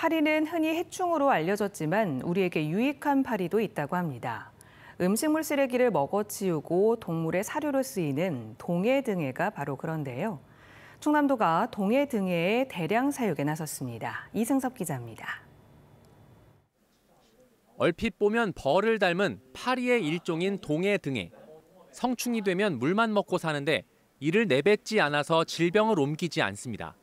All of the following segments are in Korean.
파리는 흔히 해충으로 알려졌지만 우리에게 유익한 파리도 있다고 합니다. 음식물 쓰레기를 먹어치우고 동물의 사료로 쓰이는 동해등해가 바로 그런데요. 충남도가 동해등해의 대량 사육에 나섰습니다. 이승섭 기자입니다. 얼핏 보면 벌을 닮은 파리의 일종인 동해등해. 성충이 되면 물만 먹고 사는데 이를 내뱉지 않아서 질병을 옮기지 않습니다.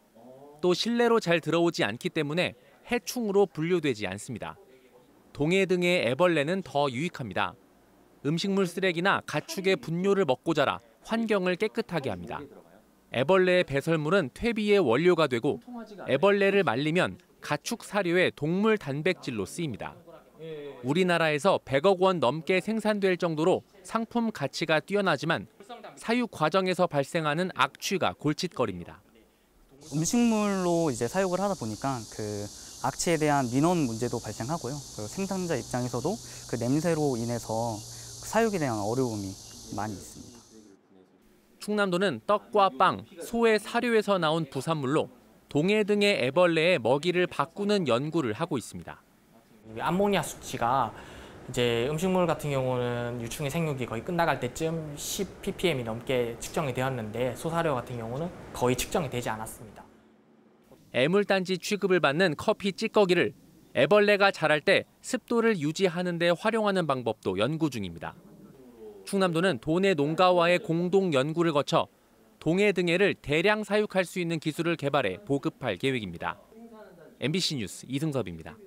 또 실내로 잘 들어오지 않기 때문에 해충으로 분류되지 않습니다. 동해 등의 애벌레는 더 유익합니다. 음식물 쓰레기나 가축의 분뇨를 먹고 자라 환경을 깨끗하게 합니다. 애벌레의 배설물은 퇴비의 원료가 되고 애벌레를 말리면 가축 사료의 동물 단백질로 쓰입니다. 우리나라에서 100억 원 넘게 생산될 정도로 상품 가치가 뛰어나지만 사육 과정에서 발생하는 악취가 골칫거립니다. 음식물로 이제 사육을 하다 보니까 그 악취에 대한 민원 문제도 발생하고요. 그리고 생산자 입장에서도 그 냄새로 인해서 사육에 대한 어려움이 많이 있습니다. 충남도는 떡과 빵, 소의 사료에서 나온 부산물로 동해 등의 애벌레의 먹이를 바꾸는 연구를 하고 있습니다. 암모니아 수치가 이제 음식물 같은 경우는 유충의 생육이 거의 끝나갈 때쯤 10 ppm이 넘게 측정이 되었는데 소사료 같은 경우는 거의 측정이 되지 않았습니다. 애물단지 취급을 받는 커피 찌꺼기를 애벌레가 자랄 때 습도를 유지하는 데 활용하는 방법도 연구 중입니다. 충남도는 도내 농가와의 공동 연구를 거쳐 동해 등해를 대량 사육할 수 있는 기술을 개발해 보급할 계획입니다. MBC 뉴스 이승섭입니다.